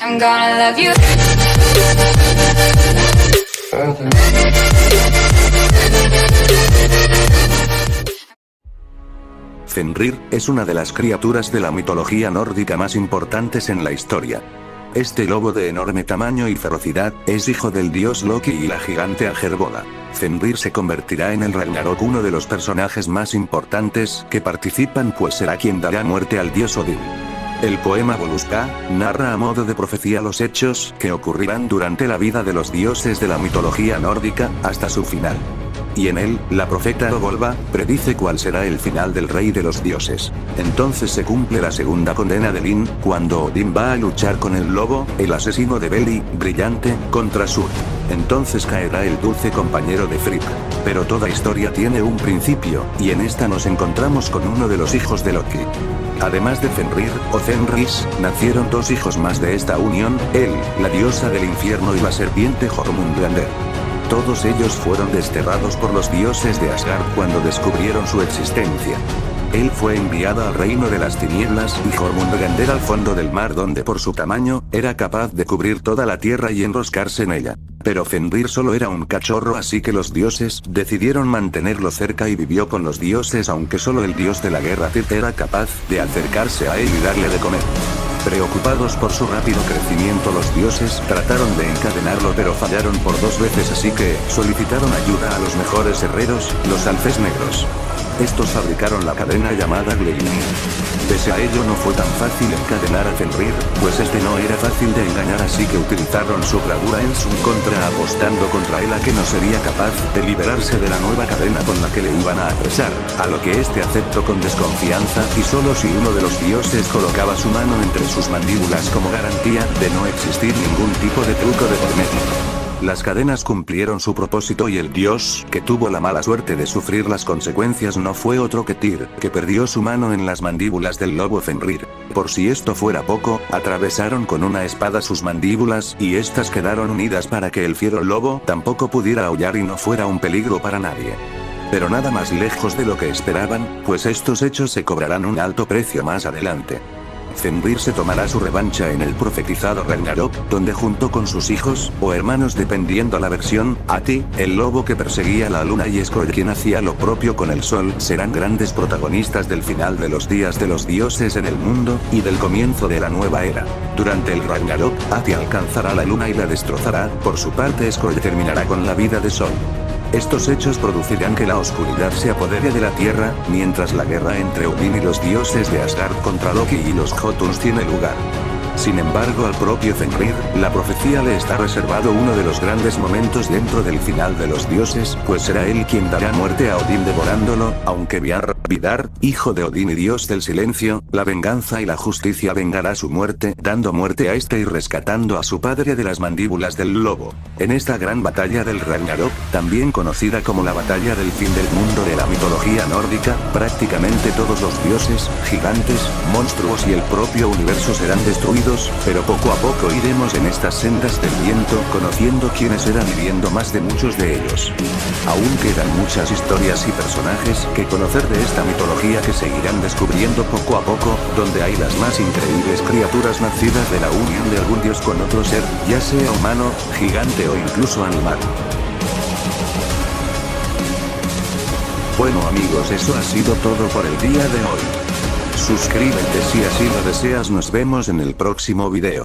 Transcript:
I'm gonna love you. Fenrir es una de las criaturas de la mitología nórdica más importantes en la historia. Este lobo de enorme tamaño y ferocidad, es hijo del dios Loki y la gigante Agerbola. Fenrir se convertirá en el Ragnarok uno de los personajes más importantes que participan pues será quien dará muerte al dios Odín. El poema Voluska narra a modo de profecía los hechos que ocurrirán durante la vida de los dioses de la mitología nórdica, hasta su final. Y en él, la profeta Ovolva, predice cuál será el final del rey de los dioses. Entonces se cumple la segunda condena de Lin, cuando Odín va a luchar con el lobo, el asesino de Beli, brillante, contra Sur. Entonces caerá el dulce compañero de Frigg. Pero toda historia tiene un principio, y en esta nos encontramos con uno de los hijos de Loki. Además de Fenrir, o Fenris, nacieron dos hijos más de esta unión, él, la diosa del infierno y la serpiente Jormungandr. Todos ellos fueron desterrados por los dioses de Asgard cuando descubrieron su existencia. Él fue enviado al reino de las tinieblas y Jormungandr al fondo del mar donde por su tamaño, era capaz de cubrir toda la tierra y enroscarse en ella. Pero Fenrir solo era un cachorro así que los dioses decidieron mantenerlo cerca y vivió con los dioses aunque solo el dios de la guerra Tyr era capaz de acercarse a él y darle de comer. Preocupados por su rápido crecimiento los dioses trataron de encadenarlo pero fallaron por dos veces así que solicitaron ayuda a los mejores herreros, los alfes negros. Estos fabricaron la cadena llamada Gleipnir. Pese a ello no fue tan fácil encadenar a Fenrir, pues este no era fácil de engañar así que utilizaron su bravura en su contra apostando contra él a que no sería capaz de liberarse de la nueva cadena con la que le iban a apresar, a lo que este aceptó con desconfianza y solo si uno de los dioses colocaba su mano entre sus mandíbulas como garantía de no existir ningún tipo de truco de por. Las cadenas cumplieron su propósito y el dios, que tuvo la mala suerte de sufrir las consecuencias no fue otro que Tyr, que perdió su mano en las mandíbulas del lobo Fenrir. Por si esto fuera poco, atravesaron con una espada sus mandíbulas y estas quedaron unidas para que el fiero lobo tampoco pudiera aullar y no fuera un peligro para nadie. Pero nada más lejos de lo que esperaban, pues estos hechos se cobrarán un alto precio más adelante. Fenrir se tomará su revancha en el profetizado Ragnarok, donde junto con sus hijos, o hermanos dependiendo la versión, Ati, el lobo que perseguía la luna y Skroll quien hacía lo propio con el sol, serán grandes protagonistas del final de los días de los dioses en el mundo, y del comienzo de la nueva era. Durante el Ragnarok, Ati alcanzará la luna y la destrozará, por su parte Skroll terminará con la vida de Sol. Estos hechos producirán que la oscuridad se apodere de la Tierra, mientras la guerra entre Odín y los dioses de Asgard contra Loki y los Jotuns tiene lugar. Sin embargo al propio Fenrir, la profecía le está reservado uno de los grandes momentos dentro del final de los dioses, pues será él quien dará muerte a Odín devorándolo, aunque Viar, Vidar, hijo de Odín y dios del silencio, la venganza y la justicia vengará su muerte, dando muerte a este y rescatando a su padre de las mandíbulas del lobo. En esta gran batalla del Ragnarok, también conocida como la batalla del fin del mundo de la mitología nórdica, prácticamente todos los dioses, gigantes, monstruos y el propio universo serán destruidos pero poco a poco iremos en estas sendas del viento conociendo quiénes eran y viendo más de muchos de ellos. Aún quedan muchas historias y personajes que conocer de esta mitología que seguirán descubriendo poco a poco, donde hay las más increíbles criaturas nacidas de la unión de algún dios con otro ser, ya sea humano, gigante o incluso animal. Bueno amigos eso ha sido todo por el día de hoy. Suscríbete si así lo deseas nos vemos en el próximo video.